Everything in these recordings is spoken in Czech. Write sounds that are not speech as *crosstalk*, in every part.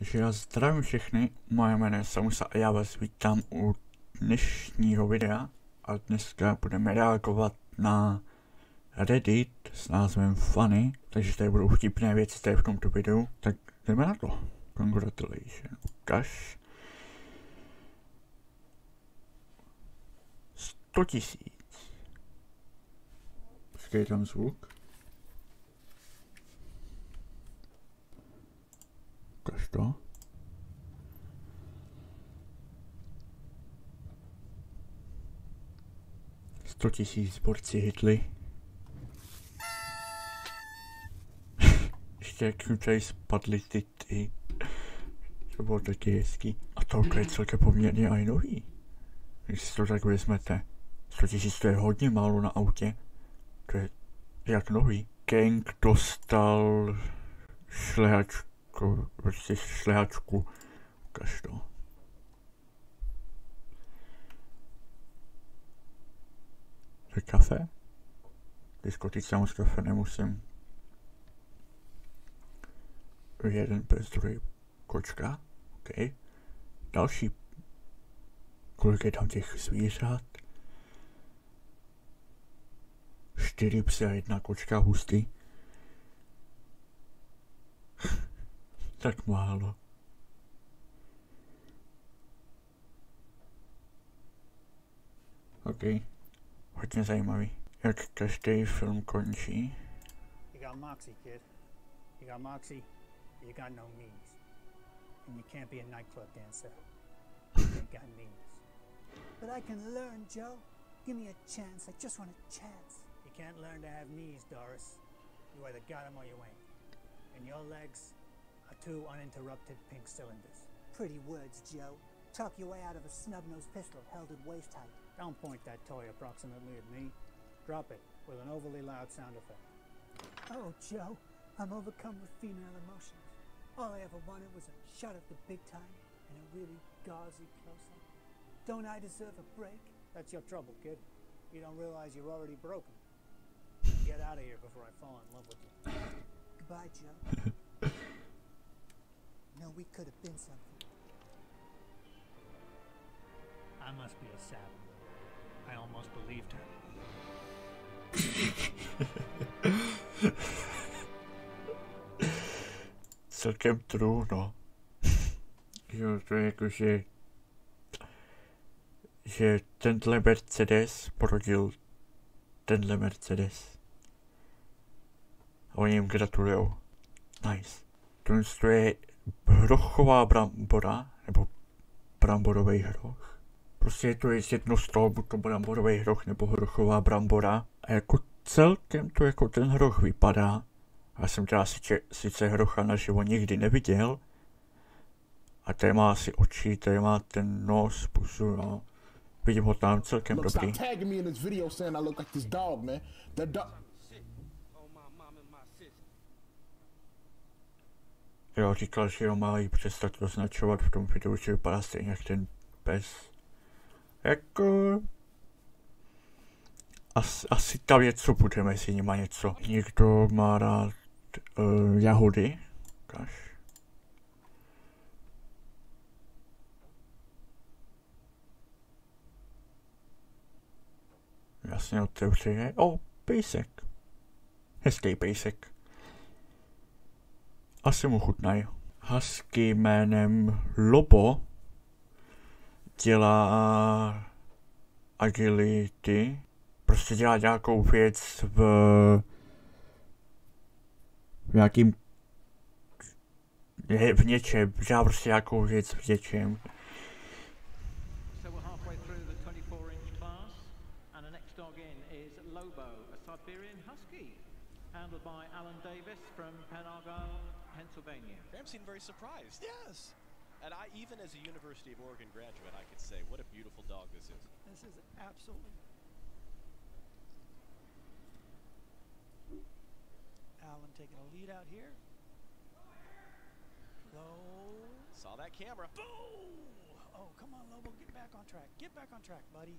Takže já zdravím všechny, moje jméno je Samusa a já vás vítám u dnešního videa a dneska budeme reagovat na Reddit s názvem Funny, takže tady budou vtipné věci tady v tomto videu, tak jdeme na to. Congratulations. Ukaž. 100 tisíc. Počkej tam zvuk. To. Sto tisíc borci hitli. *laughs* Ještě jak mi tady spadly ty ty. To bylo taky hezký. A to je celkem poměrně aj nový. Když si to tak vezmete. 100 tisíc to je hodně málo na autě. To je jak nový. Gang dostal šlehačku, prostě šlehačku. Ukaž to. To je kafe? Diskotice moc kafe nemusím. Jeden pes, druhý kočka. OK. Další. Kolik je tam těch zvířat? Čtyři psy a jedna kočka hustý. Tak málo. OK. Hodně zajímavý. Jak každý film končí. You got moxie, kid. You got moxie, you got no knees. And you can't be a nightclub dancer. You ain't got knees. But I can learn, Joe. Give me a chance. I just want a chance. You can't learn to have knees, Doris. You either got 'em or you ain't. And your legs are two uninterrupted pink cylinders. Pretty words, Joe. Talk your way out of a snub-nosed pistol held at waist height. Don't point that toy approximately at me. Drop it with an overly loud sound effect. Oh, Joe, I'm overcome with female emotions. All I ever wanted was a shot at the big time and a really gauzy close-up. Don't I deserve a break? That's your trouble, kid. You don't realize you're already broken. *laughs* Get out of here before I fall in love with you. Goodbye, Joe. *laughs* no, we could have been something. I must be a sap. I almost believed her. Celkem true, no. jo, to je jako, že že tenhle Mercedes porodil tenhle Mercedes. A oni jim gratulujou. Nice. To je hrochová brambora, nebo bramborový hroch. Prostě je to jedno z toho, buď to bramborový hroch nebo hrochová brambora. A jako celkem to jako ten hroch vypadá. Já jsem teda sice, sice hrocha naživo nikdy neviděl. A tady má asi oči, tady má ten nos, pusu, no. Vidím ho tam celkem dobrý. Jo, říkal, že ho mají přestat označovat v tom videu, že vypadá stejně jak ten pes. Jako... As, asi ta věc, co bude mezi nima něco. Někdo má rád uh, jahody. Ukaž. Jasně otevře. O, oh, pejsek. Hezký pejsek. Asi mu chutnají. Husky jménem Lobo dělá agility. Prostě dělá nějakou věc v, v nějakým v něčem, dělá prostě nějakou věc v něčem. So we're halfway through the 24-inch class, and the next dog in is Lobo, a Siberian Husky, handled by Alan Davis from Penargyle, Pennsylvania. Graham seemed very surprised. Yes. And I, even as a University of Oregon graduate, I could say what a beautiful dog this is. This is absolutely... Alan taking a lead out here. Low. Saw that camera. Boom! Oh, come on, Lobo, get back on track. Get back on track, buddy.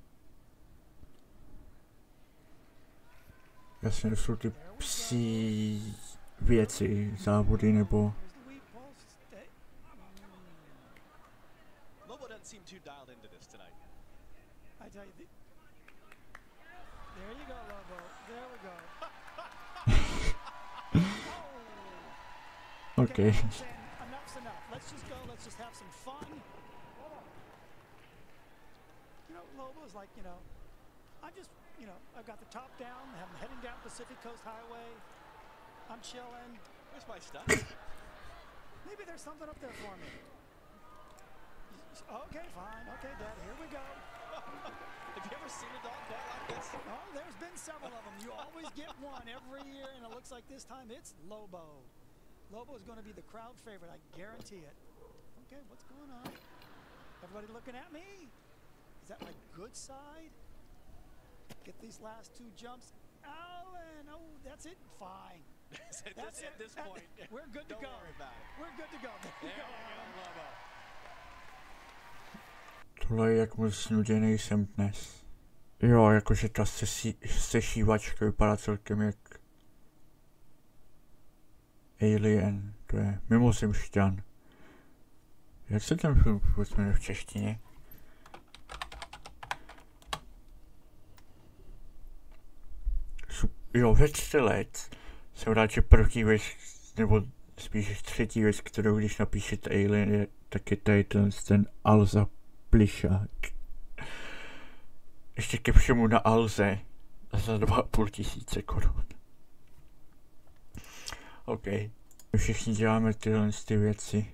Jasně, to jsou ty psí věci závodí *laughs* okay. Enough's enough. Let's just go. Let's just have some fun. You know, Lobo's like, you know, I'm just, you know, I've got the top down, I'm heading down Pacific Coast Highway. I'm chilling. Where's my stuff? *coughs* Maybe there's something up there for me. Okay, fine. Okay, Dad, here we go. *laughs* Have you ever seen a dog bet like this? Oh, there's been several of them. You always get one every year, and it looks like this time it's Lobo. Lobo is going to be the crowd favorite, I guarantee it. Okay, what's going on? Everybody looking at me? Is that my good side? Get these last two jumps. Allen, oh, that's it. Fine. At That's this, it. at this point, *laughs* we're good to don't go. worry about it. We're good to go. There There go. Tohle je jak moc nuděný jsem dnes. Jo, jakože ta sešívačka vypadá celkem jak Alien, to je mimozemšťan. Jak se ten film vůbec jmenuje v češtině? Sup- Jo, ve let jsem rád, že první věc, nebo spíš třetí věc, kterou když napíšete Alien, je, tak je tady ten, ten Alza plišák. Ještě ke všemu na Alze za dva půl tisíce korun. OK. My všichni děláme tyhle ty věci.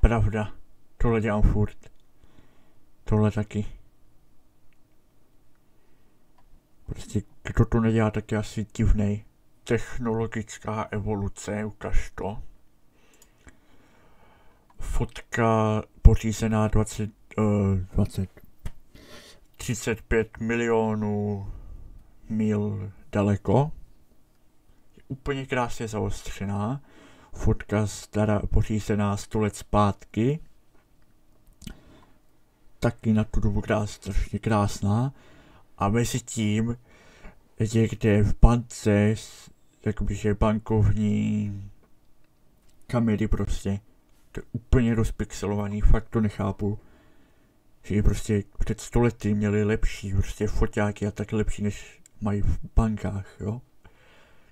Pravda. Tohle dělám furt. Tohle taky. Prostě kdo to nedělá, tak je asi divnej. Technologická evoluce, ukaž to. Fotka pořízená 20, uh, 20, 35 milionů mil daleko. Je úplně krásně zaostřená. Fotka stará, pořízená 100 let zpátky. Taky na tu dobu krás, strašně krásná. A mezi tím někde v bance, jakoby že bankovní kamery prostě. To je úplně rozpixelovaný, fakt to nechápu. Že prostě před stolety měli lepší prostě foťáky a tak lepší, než mají v bankách, jo.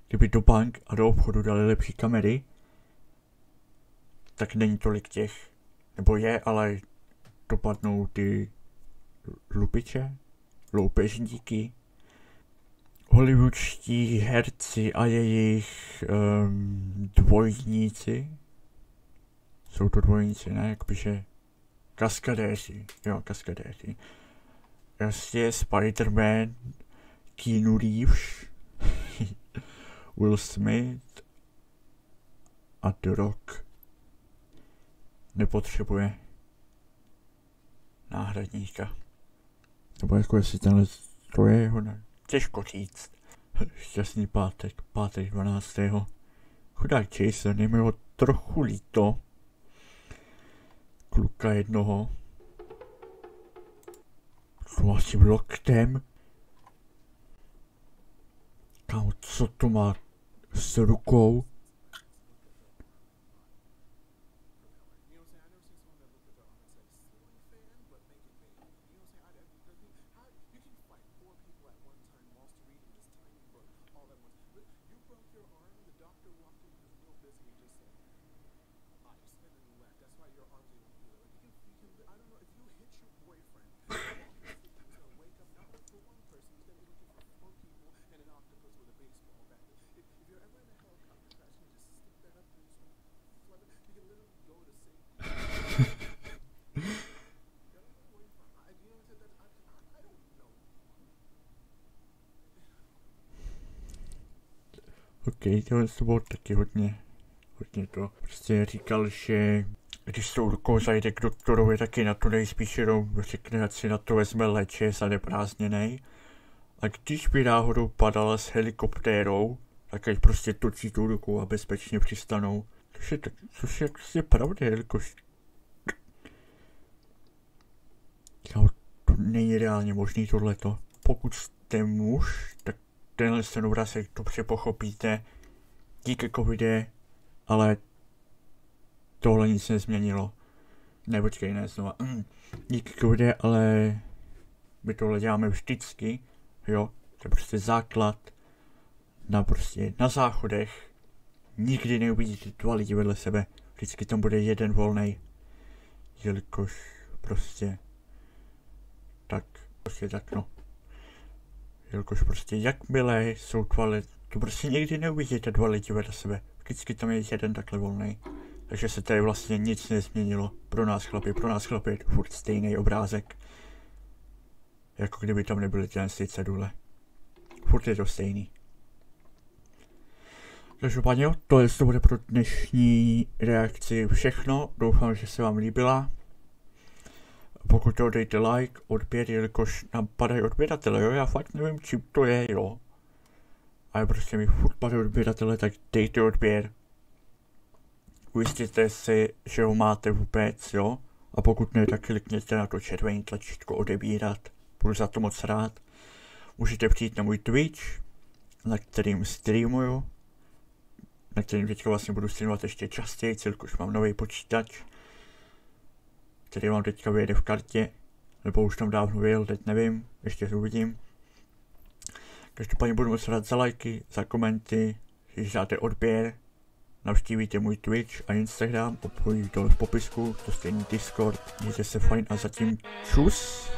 Kdyby do bank a do obchodu dali lepší kamery, tak není tolik těch. Nebo je, ale dopadnou ty lupiče, loupežníky, hollywoodští herci a jejich um, dvojníci. Jsou to dvojníci, ne? Jakože kaskadéři, jo, kaskadéři. Jasně, Spider-Man, Keanu Reeves, *laughs* Will Smith a The Rock nepotřebuje náhradníka. Nebo jako jestli tenhle to je jeho, ne? Těžko říct. Šťastný pátek, pátek 12. Chudák Jason, je mi ho trochu líto. Kluka jednoho. To asi loktem. Kámo, co to má s rukou? To bylo taky hodně, hodně to. Prostě říkal, že když tou rukou zajde k doktorovi, taky na to nejspíš jenom řekne, ať si na to vezme léče, za neprázdněnej. A když by náhodou padala s helikoptérou, tak ať prostě točí tou rukou a bezpečně přistanou. Což je, tak, což je prostě pravda, jelikož Kámo, to není reálně možný tohleto. Pokud jste muž, tak tenhle ten obrazek dobře pochopíte. Díky covide, ale tohle nic nezměnilo. Ne, počkej, ne, znova. Mm, díky kurde, ale my tohle děláme vždycky, jo. To je prostě základ na prostě, na záchodech. Nikdy neuvidíte dva lidi vedle sebe. Vždycky tam bude jeden volný. Jelikož prostě tak, prostě tak no. Jelikož prostě jakmile jsou toalet, to prostě nikdy neuvidíte dva lidi vedle sebe. Vždycky tam je jeden takhle volný. Takže se tady vlastně nic nezměnilo. Pro nás chlapy, pro nás chlapy to furt stejný obrázek. Jako kdyby tam nebyly ty cedule. Furt je to stejný. Každopádně jo, to, to bude pro dnešní reakci všechno. Doufám, že se vám líbila. Pokud to dejte like, odběr, jelikož nám padají odběratele, jo, já fakt nevím, čím to je, jo. Ale prostě mi furt padají odběratele, tak dejte odběr. Ujistěte si, že ho máte vůbec, jo. A pokud ne, tak klikněte na to červené tlačítko odebírat. Budu za to moc rád. Můžete přijít na můj Twitch, na kterým streamuju. Na kterým teďka vlastně budu streamovat ještě častěji, jelikož mám nový počítač který vám teďka vyjede v kartě, nebo už tam dávno vyjel, teď nevím, ještě uvidím. Každopádně budu moc rád za lajky, za komenty, když dáte odběr, navštívíte můj Twitch a Instagram, opojí dole v popisku, to stejný Discord, mějte se fajn a zatím čus.